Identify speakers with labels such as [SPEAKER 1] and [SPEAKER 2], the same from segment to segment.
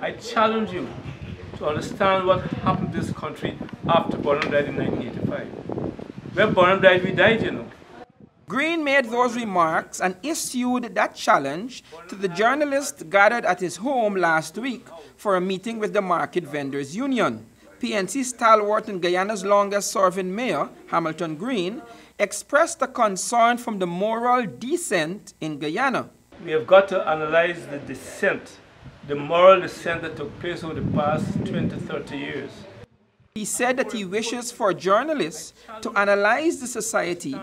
[SPEAKER 1] I challenge you to understand what happened to this country after Burnham died in 1985. When Burnham died, we died, you know.
[SPEAKER 2] Green made those remarks and issued that challenge to the journalists gathered at his home last week for a meeting with the Market Vendors Union. PNC stalwart and Guyana's longest serving mayor, Hamilton Green, expressed a concern from the moral descent in Guyana.
[SPEAKER 1] We have got to analyze the descent, the moral descent that took place over the past 20, 30 years.
[SPEAKER 2] He said that he wishes for journalists to analyze the society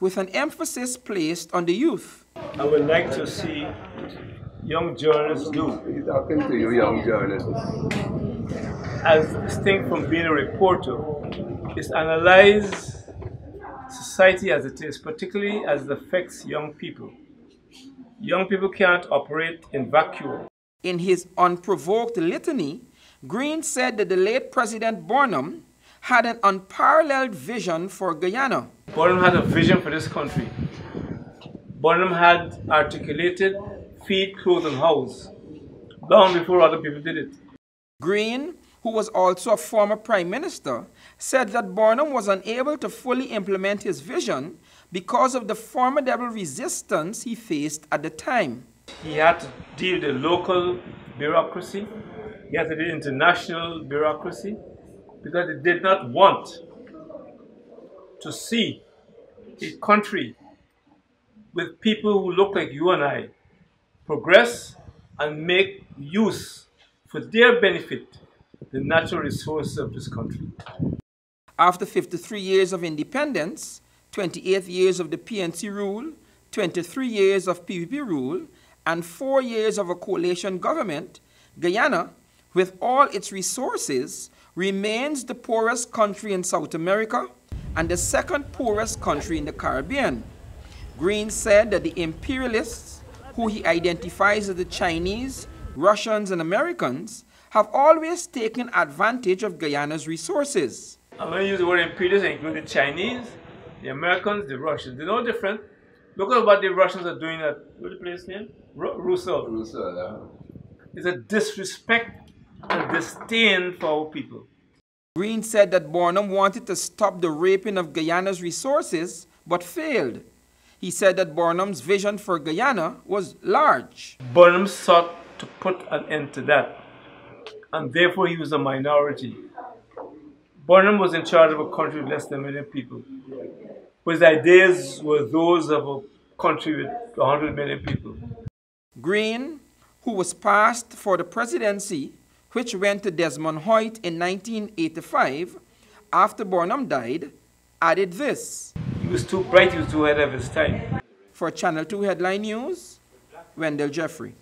[SPEAKER 2] with an emphasis placed on the youth.
[SPEAKER 1] I would like to see young journalists do.
[SPEAKER 3] He's talking to you, young journalists.
[SPEAKER 1] As distinct from being a reporter, is analyze society as it is, particularly as it affects young people. Young people can't operate in vacuum.
[SPEAKER 2] In his unprovoked litany, Green said that the late President Burnham had an unparalleled vision for Guyana.
[SPEAKER 1] Burnham had a vision for this country. Burnham had articulated feed, clothe, and house long before other people did it.
[SPEAKER 2] Green, who was also a former prime minister, said that Burnham was unable to fully implement his vision because of the formidable resistance he faced at the time.
[SPEAKER 1] He had to deal with the local bureaucracy, he had to deal with international bureaucracy, because he did not want to see a country with people who look like you and I progress and make use for their benefit the natural resources of this country.
[SPEAKER 2] After 53 years of independence, 28 years of the PNC rule, 23 years of PPP rule, and four years of a coalition government, Guyana, with all its resources, remains the poorest country in South America and the second poorest country in the Caribbean. Green said that the imperialists, who he identifies as the Chinese, Russians, and Americans, have always taken advantage of Guyana's resources.
[SPEAKER 1] I'm going to use the word imperialists, include the Chinese, the Americans, the Russians. They're no different. Look at what the Russians are doing at, what's the place name? R Rusal.
[SPEAKER 3] Rusal, yeah.
[SPEAKER 1] It's a disrespect and disdain for our people.
[SPEAKER 2] Green said that Burnham wanted to stop the raping of Guyana's resources, but failed. He said that Burnham's vision for Guyana was large.
[SPEAKER 1] Burnham sought to put an end to that, and therefore he was a minority. Burnham was in charge of a country with less than a million people. His ideas were those of a country with 100 million people.
[SPEAKER 2] Green, who was passed for the presidency, which went to Desmond Hoyte in 1985, after Burnham died, added this.
[SPEAKER 1] He was too bright, he was too ahead of his time.
[SPEAKER 2] For Channel 2 Headline News, Wendell Jeffrey.